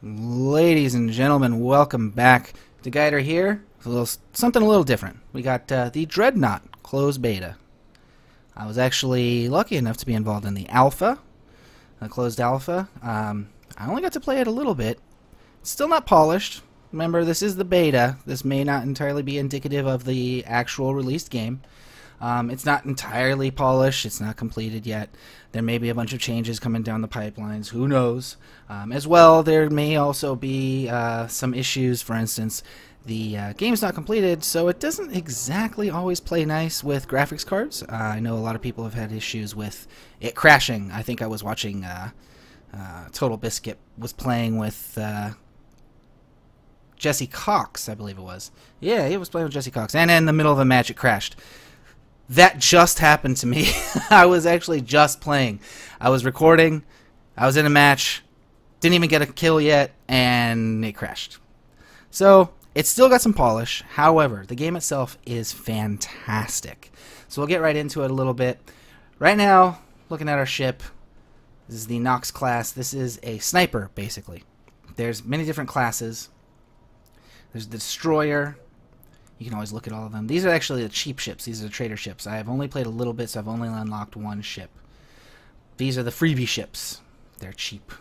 Ladies and gentlemen, welcome back Dagider here. A little something a little different. We got uh, the Dreadnought closed beta. I was actually lucky enough to be involved in the alpha, the closed alpha. Um, I only got to play it a little bit. It's still not polished. Remember, this is the beta. This may not entirely be indicative of the actual released game. Um, it's not entirely polished. It's not completed yet. There may be a bunch of changes coming down the pipelines. Who knows? Um, as well, there may also be uh, some issues. For instance, the uh, game's not completed, so it doesn't exactly always play nice with graphics cards. Uh, I know a lot of people have had issues with it crashing. I think I was watching uh, uh, Total Biscuit was playing with. Uh, Jesse Cox, I believe it was. Yeah, he was playing with Jesse Cox, and in the middle of a match, it crashed. That just happened to me. I was actually just playing. I was recording. I was in a match. Didn't even get a kill yet, and it crashed. So, it's still got some polish. However, the game itself is fantastic. So we'll get right into it a little bit. Right now, looking at our ship, this is the Nox class. This is a sniper, basically. There's many different classes. There's the destroyer, you can always look at all of them. These are actually the cheap ships. These are the trader ships. I have only played a little bit, so I've only unlocked one ship. These are the freebie ships. They're cheap.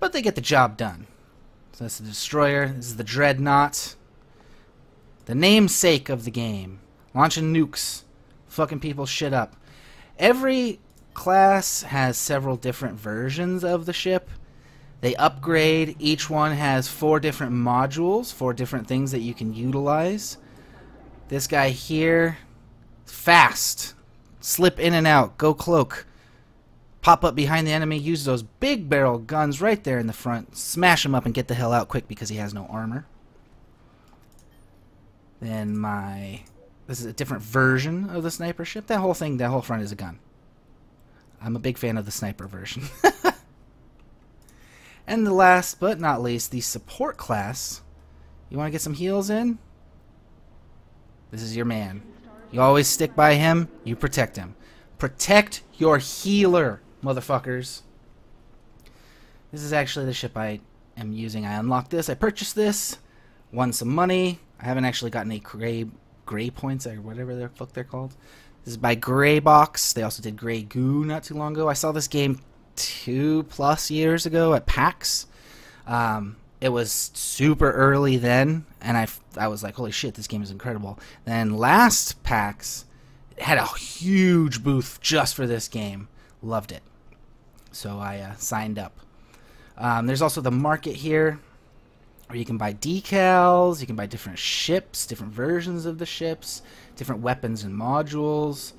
But they get the job done. So that's the Destroyer. This is the Dreadnought. The namesake of the game. Launching nukes. Fucking people shit up. Every class has several different versions of the ship. They upgrade. Each one has four different modules, four different things that you can utilize. This guy here, fast. Slip in and out. Go cloak. Pop up behind the enemy. Use those big barrel guns right there in the front. Smash him up and get the hell out quick because he has no armor. Then my... This is a different version of the sniper ship. That whole thing, that whole front is a gun. I'm a big fan of the sniper version. And the last but not least, the support class. You want to get some heals in? This is your man. You always stick by him, you protect him. Protect your healer, motherfuckers. This is actually the ship I am using. I unlocked this, I purchased this, won some money. I haven't actually gotten any gray gray points or whatever the fuck they're called. This is by Greybox. They also did Grey Goo not too long ago. I saw this game two plus years ago at PAX. Um, it was super early then, and I, I was like, holy shit, this game is incredible. Then last PAX had a huge booth just for this game. Loved it. So I uh, signed up. Um, there's also the market here where you can buy decals, you can buy different ships, different versions of the ships, different weapons and modules.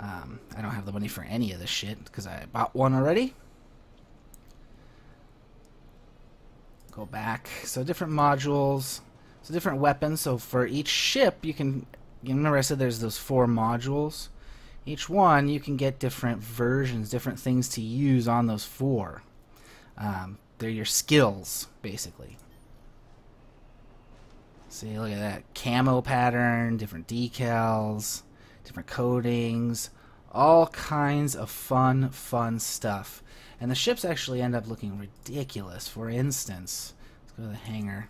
Um, I don't have the money for any of this shit because I bought one already. Go back. So different modules. So different weapons. So for each ship, you can. You remember I said there's those four modules. Each one, you can get different versions, different things to use on those four. Um, they're your skills, basically. See, look at that camo pattern, different decals different coatings, all kinds of fun, fun stuff. And the ships actually end up looking ridiculous. For instance, let's go to the hangar.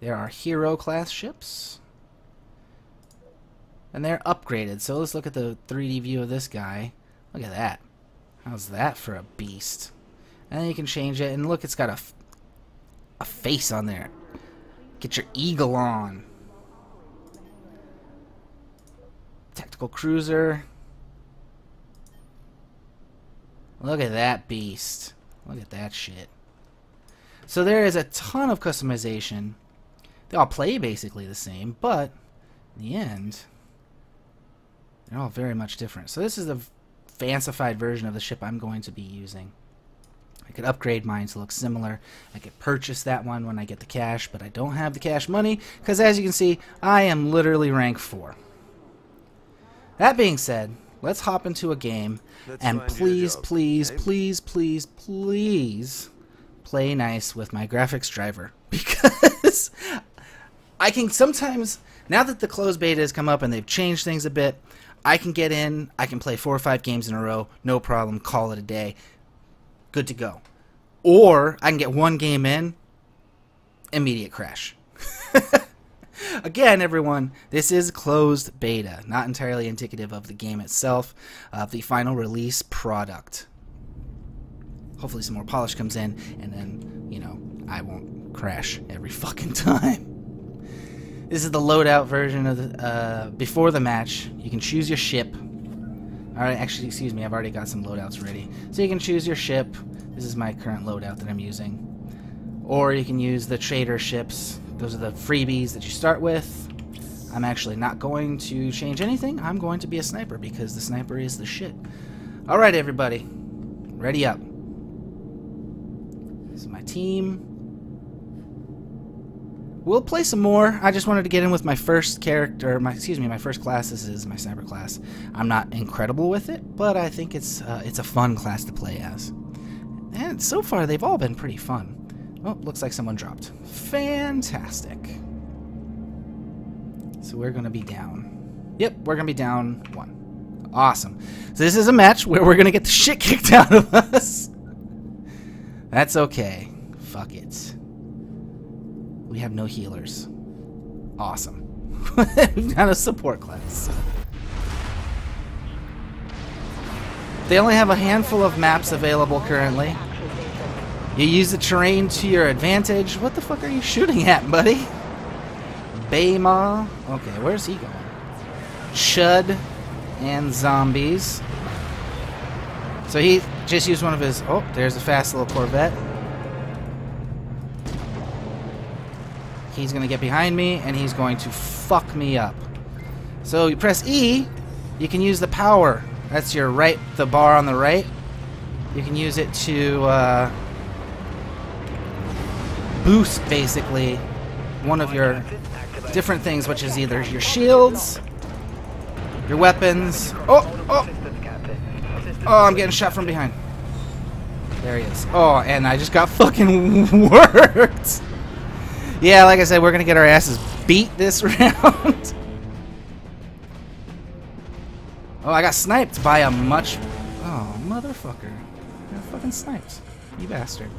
There are hero class ships. And they're upgraded. So let's look at the 3D view of this guy. Look at that. How's that for a beast? And then you can change it. And look, it's got a, a face on there. Get your eagle on. Tactical cruiser. Look at that beast. Look at that shit. So there is a ton of customization. They all play basically the same, but in the end, they're all very much different. So this is a fancified version of the ship I'm going to be using. I could upgrade mine to look similar. I could purchase that one when I get the cash, but I don't have the cash money because as you can see, I am literally rank 4. That being said, let's hop into a game let's and please, please, hey? please, please, please play nice with my graphics driver because I can sometimes now that the closed beta has come up and they've changed things a bit, I can get in, I can play four or five games in a row, no problem, call it a day. Good to go. or I can get one game in, immediate crash. Again, everyone, this is closed beta, not entirely indicative of the game itself, of the final release product. Hopefully, some more polish comes in, and then, you know, I won't crash every fucking time. This is the loadout version of the, uh, before the match. You can choose your ship. Alright, actually, excuse me, I've already got some loadouts ready. So you can choose your ship. This is my current loadout that I'm using. Or you can use the trader ships. Those are the freebies that you start with. I'm actually not going to change anything. I'm going to be a sniper because the sniper is the shit. Alright, everybody. Ready up. This is my team. We'll play some more. I just wanted to get in with my first character, my excuse me, my first class. This is my sniper class. I'm not incredible with it, but I think it's uh, it's a fun class to play as. And so far, they've all been pretty fun. Oh, looks like someone dropped. Fantastic. So we're going to be down. Yep, we're going to be down one. Awesome. So this is a match where we're going to get the shit kicked out of us. That's okay. Fuck it. We have no healers. Awesome. We've got a support class. They only have a handful of maps available currently. You use the terrain to your advantage. What the fuck are you shooting at, buddy? Baymaw. Okay, where's he going? Chud and zombies. So he just used one of his... Oh, there's a fast little Corvette. He's going to get behind me, and he's going to fuck me up. So you press E, you can use the power. That's your right, the bar on the right. You can use it to uh, boost, basically, one of your different things, which is either your shields, your weapons. Oh, oh! Oh, I'm getting shot from behind. There he is. Oh, and I just got fucking worked. Yeah, like I said, we're gonna get our asses beat this round. oh, I got sniped by a much... Oh, motherfucker. I got fucking sniped. You bastard.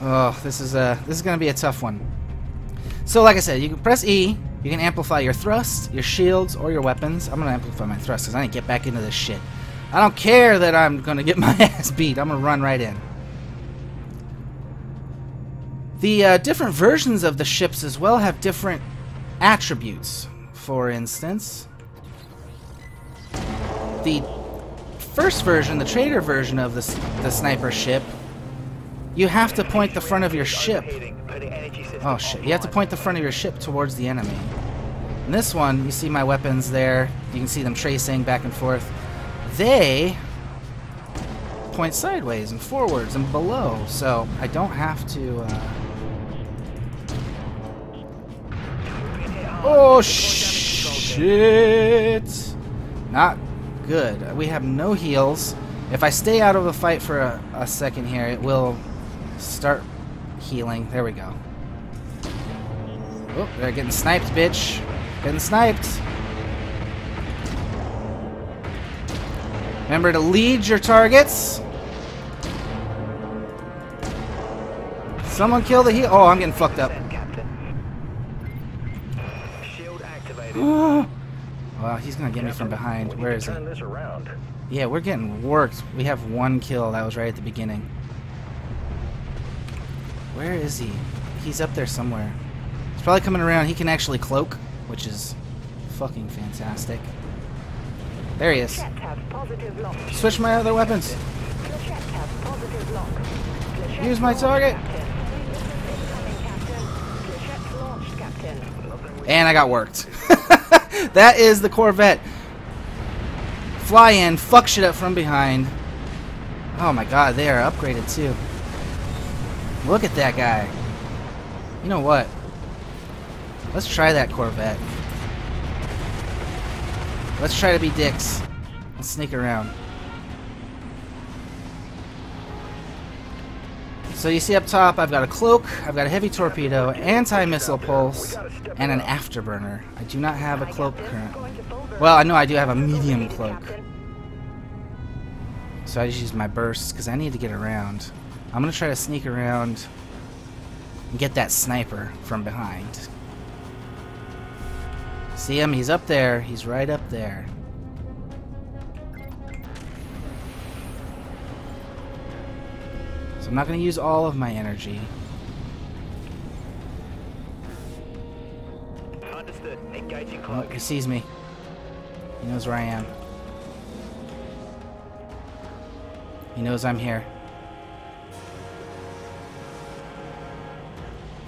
Oh, this is uh, this is gonna be a tough one. So, like I said, you can press E. You can amplify your thrust, your shields, or your weapons. I'm gonna amplify my thrust because I need to get back into this shit. I don't care that I'm gonna get my ass beat. I'm gonna run right in. The uh, different versions of the ships as well have different attributes. For instance, the first version, the trader version of the, the sniper ship, you have to point the front of your ship. Oh shit, you have to point the front of your ship towards the enemy. In this one, you see my weapons there. You can see them tracing back and forth. They point sideways and forwards and below, so I don't have to... Uh, Oh, shit. Not good. We have no heals. If I stay out of the fight for a, a second here, it will start healing. There we go. Oh, they're getting sniped, bitch. Getting sniped. Remember to lead your targets. Someone kill the heal. Oh, I'm getting fucked up. well, he's gonna get me from behind. Where is he? Yeah, we're getting worked. We have one kill. That was right at the beginning. Where is he? He's up there somewhere. He's probably coming around. He can actually cloak, which is fucking fantastic. There he is. Switch my other weapons. Use my target. And I got worked. that is the Corvette. Fly in, fuck shit up from behind. Oh my god, they are upgraded too. Look at that guy. You know what? Let's try that Corvette. Let's try to be dicks. Let's sneak around. So you see up top, I've got a cloak, I've got a heavy torpedo, anti-missile pulse, and an afterburner. I do not have a cloak currently. Well, I know I do have a medium cloak. So I just use my bursts, because I need to get around. I'm gonna try to sneak around and get that sniper from behind. See him? He's up there. He's right up there. So I'm not going to use all of my energy. Understood. Engaging Oh, he sees me. He knows where I am. He knows I'm here.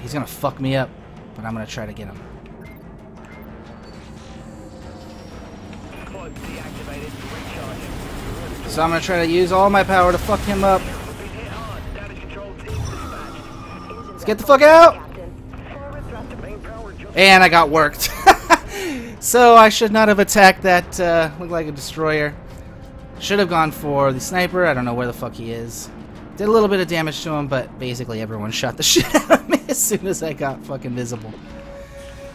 He's gonna fuck me up, but I'm gonna try to get him. So I'm gonna try to use all my power to fuck him up. Let's get the fuck out! And I got worked. so I should not have attacked that, uh, looked like a destroyer. Should have gone for the sniper. I don't know where the fuck he is. Did a little bit of damage to him, but basically everyone shot the shit out of me as soon as I got fucking visible.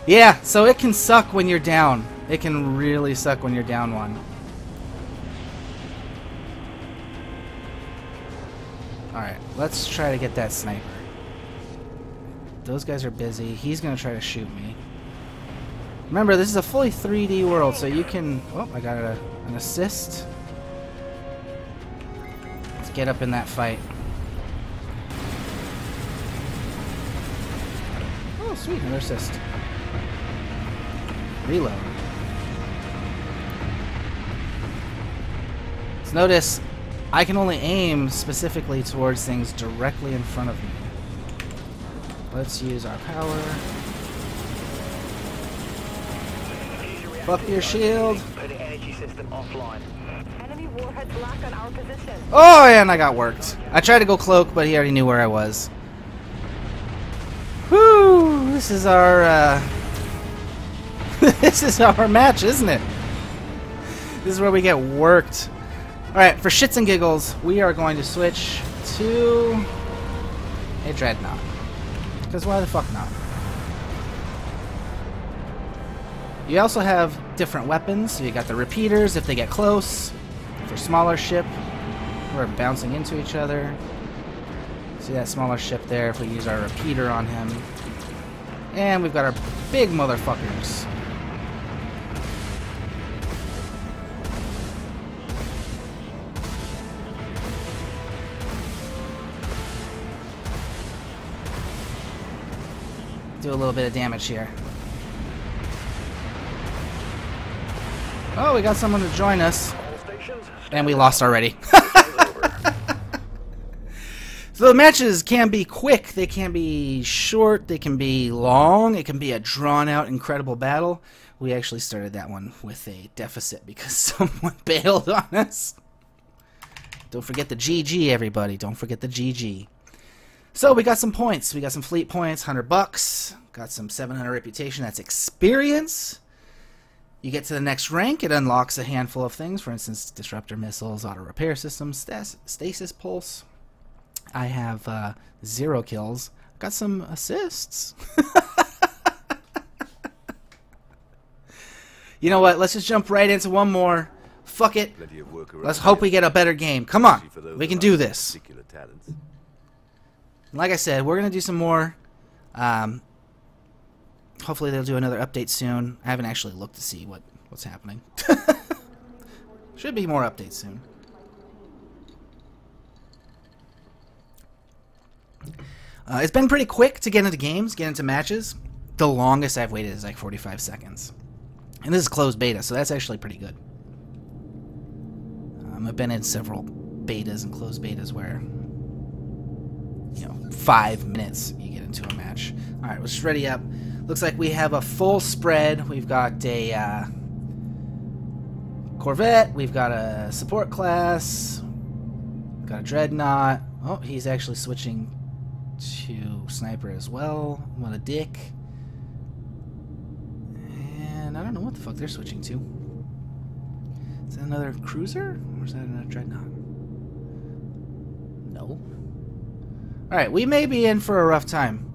Yeah, so it can suck when you're down. It can really suck when you're down one. Alright, let's try to get that sniper. Those guys are busy. He's gonna try to shoot me. Remember, this is a fully 3D world, so you can... Oh, I got a, an assist. Get up in that fight. Oh, sweet, another assist. Reload. So notice, I can only aim specifically towards things directly in front of me. Let's use our power. Fuck your shield. putting energy system offline. Oh, and I got worked. I tried to go cloak, but he already knew where I was. Whew, this is our, uh... this is our match, isn't it? This is where we get worked. Alright, for shits and giggles, we are going to switch to... a Dreadnought. Because why the fuck not? You also have different weapons. So you got the repeaters if they get close. For smaller ship, we're bouncing into each other. See that smaller ship there if we use our repeater on him. And we've got our big motherfuckers. Do a little bit of damage here. Oh, we got someone to join us. And we lost already. So the matches can be quick, they can be short, they can be long, it can be a drawn out incredible battle. We actually started that one with a deficit because someone bailed on us. Don't forget the GG everybody, don't forget the GG. So we got some points. We got some fleet points, 100 bucks, got some 700 reputation, that's experience. You get to the next rank, it unlocks a handful of things, for instance, disruptor missiles, auto repair systems, stas- stasis pulse. I have uh, zero kills. Got some assists. you know what? Let's just jump right into one more. Fuck it. Plenty of work around Let's hope we get a better game. Come on. especially for those We can do this. Like I said, we're going to do some more. Um, hopefully they'll do another update soon. I haven't actually looked to see what, what's happening. Should be more updates soon. Uh, it's been pretty quick to get into games, get into matches. The longest I've waited is like 45 seconds. And this is closed beta, so that's actually pretty good. Um, I've been in several betas and closed betas where, you know, five minutes you get into a match. All right, let's ready up. Looks like we have a full spread. We've got a uh, Corvette. We've got a support class. Got a dreadnought. Oh, he's actually switching to sniper as well. What a dick. And I don't know what the fuck they're switching to. Is that another cruiser? Or is that another dreadnought? No. Alright, we may be in for a rough time.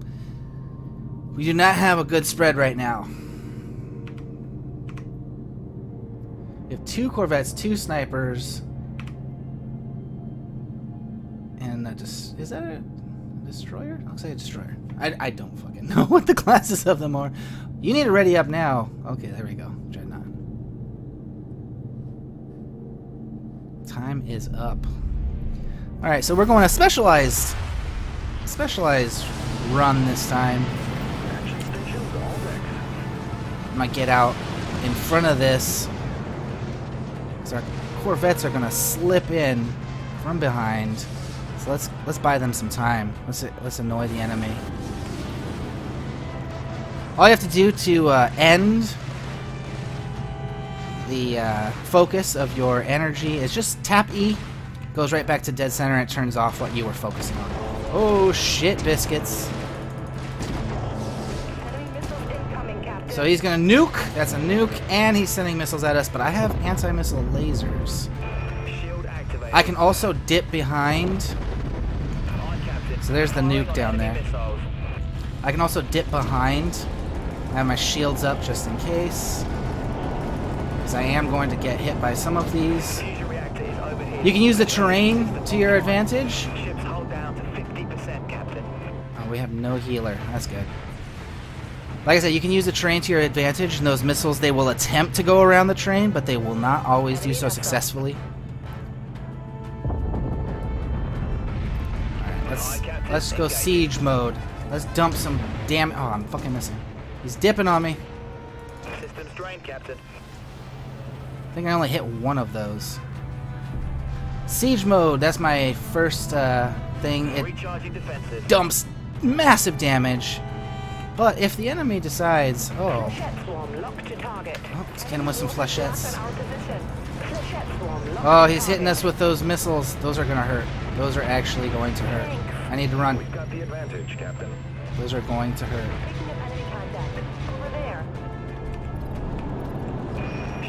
We do not have a good spread right now. We have two Corvettes, two snipers, and and just is that a destroyer? Looks like a destroyer. I, I don't fucking know what the classes of them are. You need to ready up now. Okay, there we go. Dreadnought. Time is up. All right, so we're going to specialized, specialized run this time. Gonna get out in front of this. Cause our Corvettes are gonna slip in from behind. So let's let's buy them some time. Let's let's annoy the enemy. All you have to do to uh, end the uh, focus of your energy is just tap E. Goes right back to dead center and it turns off what you were focusing on. Oh shit, biscuits. So he's gonna nuke. That's a nuke, and he's sending missiles at us. But I have anti-missile lasers. I can also dip behind. So there's the nuke down there. I can also dip behind. I have my shields up just in case. Because I am going to get hit by some of these. You can use the terrain to your advantage. Ships hold down to 50%, Captain. Oh, we have no healer. That's good. Like I said, you can use the terrain to your advantage, and those missiles, they will attempt to go around the train, but they will not always do so successfully. Let's, let's go siege mode. Let's dump some damn... Oh, I'm fucking missing. He's dipping on me. Systems drained, Captain. I think I only hit one of those. Siege mode, that's my first uh, thing. It dumps massive damage. But if the enemy decides, oh, Flechette swarm locked to target. oh let's get him with some flechettes. Lock on our position. Flechette swarm locked Oh, he's hitting us with those missiles. Those are gonna hurt. Those are actually going to hurt. I need to run. We've got the advantage, Captain. Those are going to hurt. Picking up enemy contact. Over there.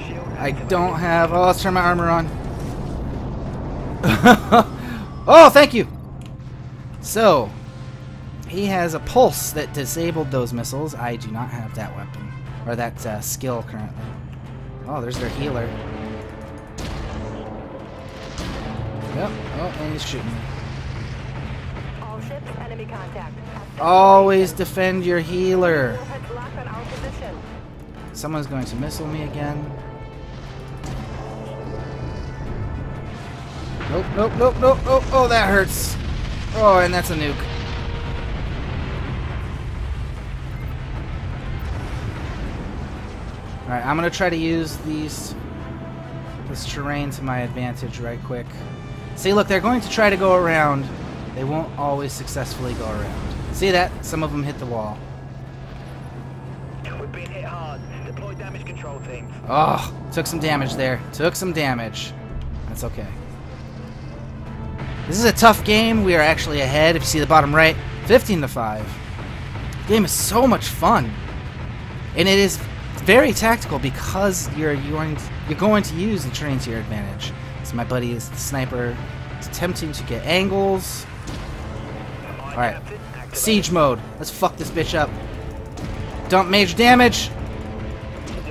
Shield I don't have. Oh, let's turn my armor on. oh, thank you. So, he has a pulse that disabled those missiles. I do not have that weapon or that uh, skill currently. Oh, there's their healer. Yep. Oh, and he's shooting. All ships, enemy contact. Always defend your healer. Warheads locked on our position. Someone's going to missile me again. Nope, nope, nope, nope, nope. Oh, that hurts. Oh, and that's a nuke. Alright, I'm gonna try to use these this terrain to my advantage right quick. See, look, they're going to try to go around. They won't always successfully go around. See that? Some of them hit the wall. We've been hit hard. Deploy damage control teams. Oh, took some damage there. Took some damage. That's okay. This is a tough game. We are actually ahead. If you see the bottom right, 15 to 5. The game is so much fun. And it is very tactical because you're going to, you're going to use the terrain to your advantage. So my buddy is the sniper. He's attempting to get angles. Alright. Siege mode. Let's fuck this bitch up. Dump major damage.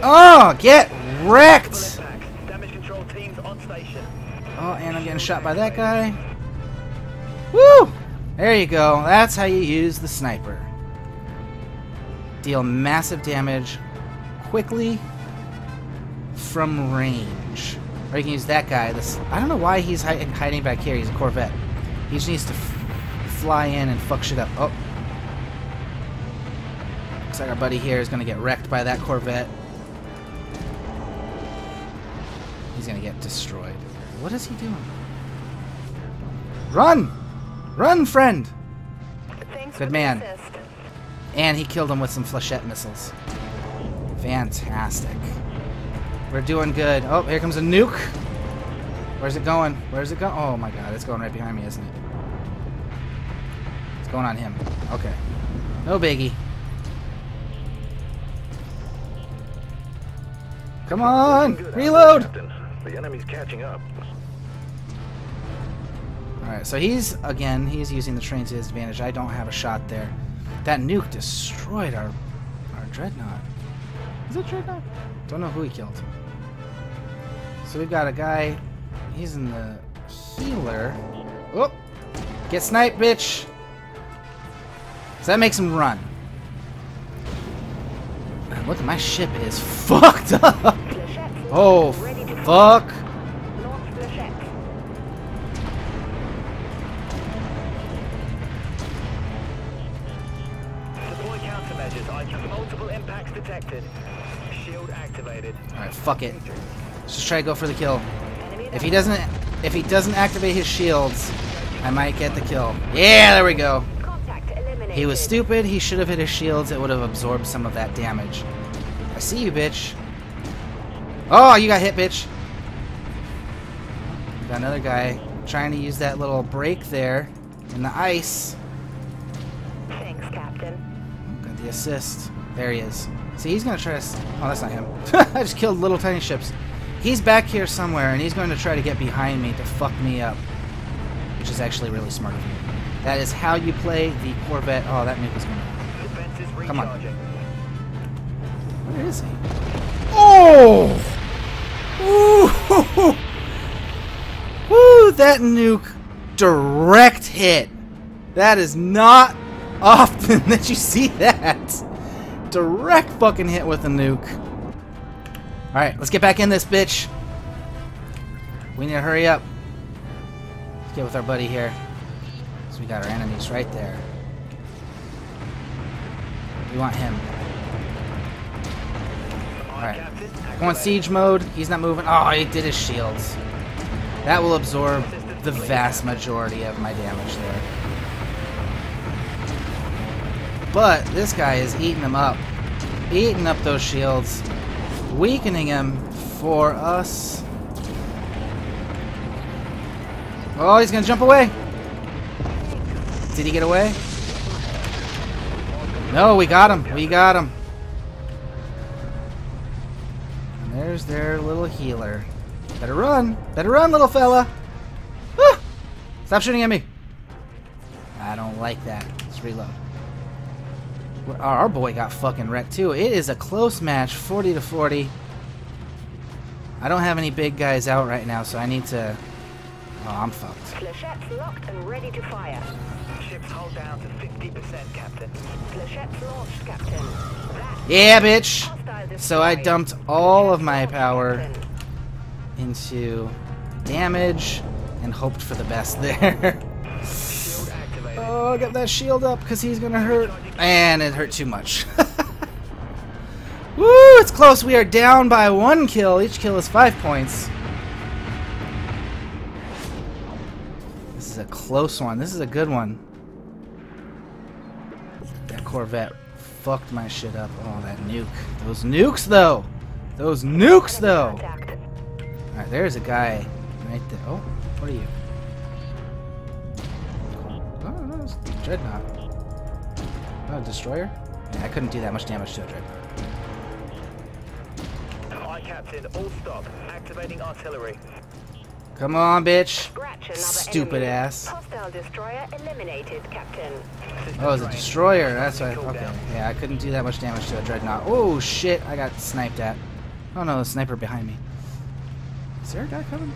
Oh, get wrecked. Oh, and I'm getting shot by that guy. Woo! There you go. That's how you use the sniper. Deal massive damage quickly from range. Or you can use that guy. This I don't know why he's hi- hiding back here. He's a Corvette. He just needs to f- fly in and fuck shit up. Oh. Looks like our buddy here is going to get wrecked by that Corvette. He's going to get destroyed. What is he doing? Run! Run, friend! Thanks Good man. assist. And he killed him with some flechette missiles. Fantastic. We're doing good. Oh, here comes a nuke. Where's it going? Where's it going? Oh my god, it's going right behind me, isn't it? It's going on him. Okay. No biggie. Come on! Reload! The enemy's catching up. Alright, so he's, again, he's using the train to his advantage. I don't have a shot there. That nuke destroyed our, our dreadnought. Is it dreadnought? Don't know who he killed. So we've got a guy, he's in the healer. Oh! Get sniped, bitch! So that makes him run. Man, look, my ship is fucked up! Flechettes Oh, ready to fuck! Fuck it. Let's just try to go for the kill. If he doesn't if he doesn't activate his shields, I might get the kill. Yeah, there we go. He was stupid. He should have hit his shields. It would have absorbed some of that damage. I see you, bitch. Oh, you got hit, bitch. Got another guy trying to use that little break there in the ice. Thanks, Captain. Got the assist. There he is. See, he's gonna try to. s- Oh, that's not him. I just killed little tiny ships. He's back here somewhere, and he's going to try to get behind me to fuck me up, which is actually really smart of you. That is how you play the Corvette. Oh, that nuke is gonna. Come on. Where is he? Oh! Ooh! Woo! That nuke direct hit. That is not often that you see that. Direct fucking hit with a nuke. Alright, let's get back in this bitch. We need to hurry up. Let's get with our buddy here. So we got our enemies right there. We want him. Alright. Go on siege mode. He's not moving. Oh, he did his shields. That will absorb the vast majority of my damage there. But this guy is eating them up. Eating up those shields. Weakening him for us. Oh, he's gonna jump away. Did he get away? No, we got him. We got him. And there's their little healer. Better run. Better run, little fella. Ah! Stop shooting at me. I don't like that. Let's reload. Our boy got fucking wrecked too. It is a close match, 40 to 40. I don't have any big guys out right now, so I need to. Oh, I'm fucked. Locked and ready to fire. Ships hull down to 50%, Captain. Launched, Captain. Yeah, bitch. So I dumped all of my power into damage and hoped for the best there. Oh, get that shield up because he's gonna hurt. And it hurt too much. Woo, it's close. We are down by one kill. Each kill is five points. This is a close one. This is a good one. That Corvette fucked my shit up. Oh, that nuke. Those nukes, though. Those nukes, though. Alright, there's a guy right there. Oh, what are you? Dreadnought. Oh, a destroyer? Yeah, I couldn't do that much damage to a Dreadnought. Aye, Captain. All stop. Activating artillery. Come on, bitch. Scratch another Stupid enemy. ass. Hostile destroyer eliminated, Captain. System Oh, it's a destroyer. That's why. Cool Okay. Yeah, I couldn't do that much damage to a Dreadnought. Oh, shit. I got sniped at. Oh, no, a sniper behind me. Is there a guy coming?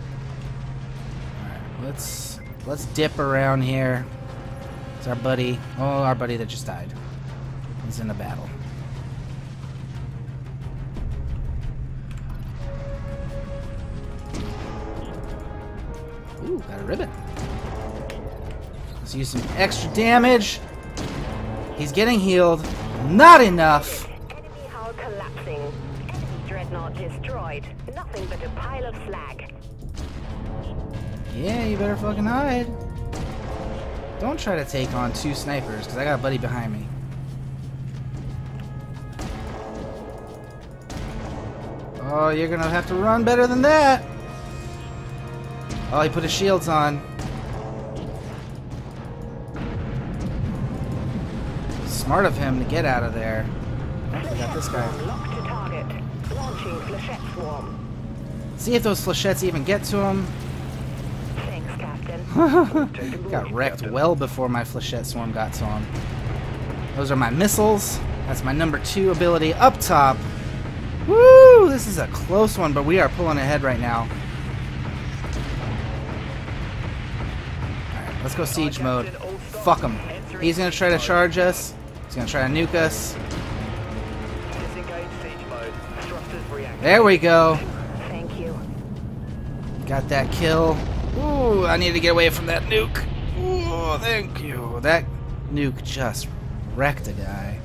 Alright, let's let's dip around here. It's our buddy. Oh, our buddy that just died. He's in a battle. Ooh, got a ribbon. Let's use some extra damage. He's getting healed. Not enough. Enemy hull collapsing. Enemy dreadnought destroyed. Nothing but a pile of slag. Yeah, you better fucking hide. Don't try to take on two snipers, because I got a buddy behind me. Oh, you're gonna have to run better than that. Oh, he put his shields on. Smart of him to get out of there. We got this guy. Locked to target. Launching flechette swarm. See if those flechettes even get to him. Got wrecked well before my flechette swarm got to him. Those are my missiles. That's my number two ability up top. Woo! This is a close one, but we are pulling ahead right now. Alright, Let's go siege mode. Fuck him. He's gonna try to charge us. He's gonna try to nuke us. Disengage siege mode. Thrusters reactive. There we go. Thank you. Got that kill. Ooh, I need to get away from that nuke. Ooh, thank you. That nuke just wrecked a guy.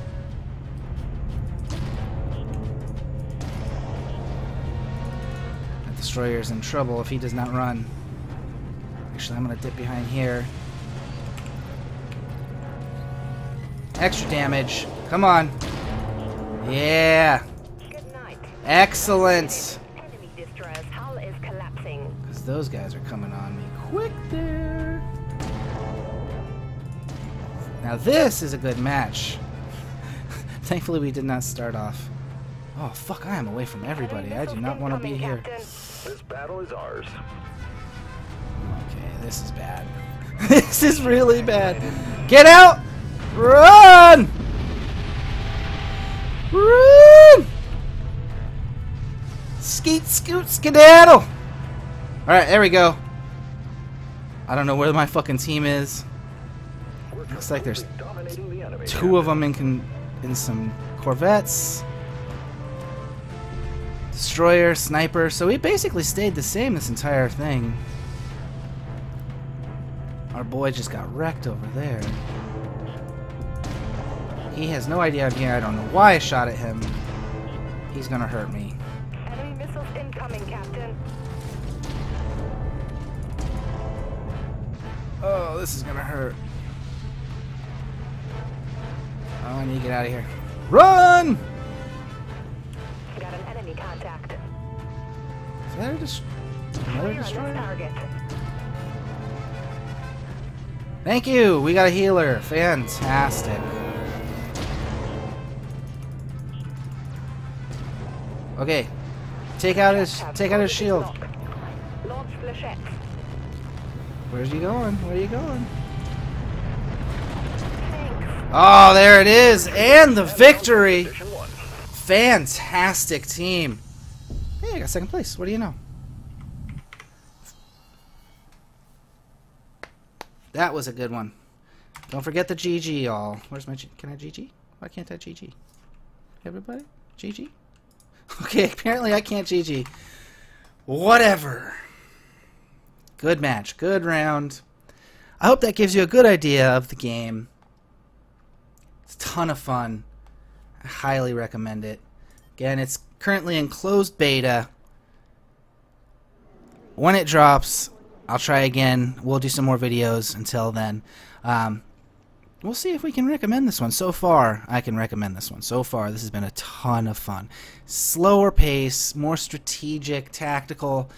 That destroyer's in trouble if he does not run. Actually, I'm gonna dip behind here. Extra damage. Come on. Yeah. Good night. Excellent. Enemy destroyer's hull is collapsing. Because those guys are coming on me quick there. Now this is a good match. Thankfully we did not start off. Oh fuck, I am away from everybody. I do not want to be here. This battle is ours. Okay, this is bad. this is really bad. Get out! Run! Run! Skeet, scoot, skedaddle! Alright, there we go. I don't know where my fucking team is. Looks like there's two of them in in some Corvettes. Destroyer, sniper. So we basically stayed the same this entire thing. Our boy just got wrecked over there. He has no idea I'm here. I don't know why I shot at him. He's gonna hurt me. Oh, this is gonna hurt. Oh, I need to get out of here. Run! Got an enemy contact. Is that a dis- another Clear on this destroyer? target. Thank you. We got a healer. Fantastic. Okay. Take out his take out his shield. Launch flechette. Where's he going? Where are you going? Oh, there it is. And the victory. Fantastic team. Hey, I got second place. What do you know? That was a good one. Don't forget the GG, y'all. Where's my G? Can I GG? Why can't I GG? Everybody? GG? Okay, apparently I can't GG. Whatever. Good match. Good round. I hope that gives you a good idea of the game. It's a ton of fun. I highly recommend it. Again, it's currently in closed beta. When it drops, I'll try again. We'll do some more videos until then. Um, we'll see if we can recommend this one. So far, I can recommend this one. So far, this has been a ton of fun. Slower pace, more strategic, tactical.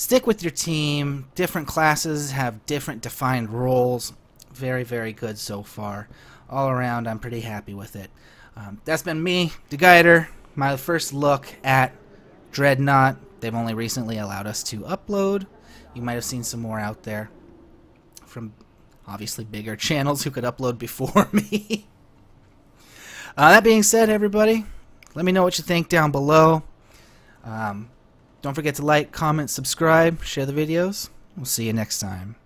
Stick with your team. Different classes have different defined roles. Very, very good so far. All around, I'm pretty happy with it. Um, that's been me, Dagider. My first look at Dreadnought. They've only recently allowed us to upload. You might have seen some more out there from obviously bigger channels who could upload before me. uh, that being said, everybody, let me know what you think down below. Um, don't forget to like, comment, subscribe, share the videos. We'll see you next time.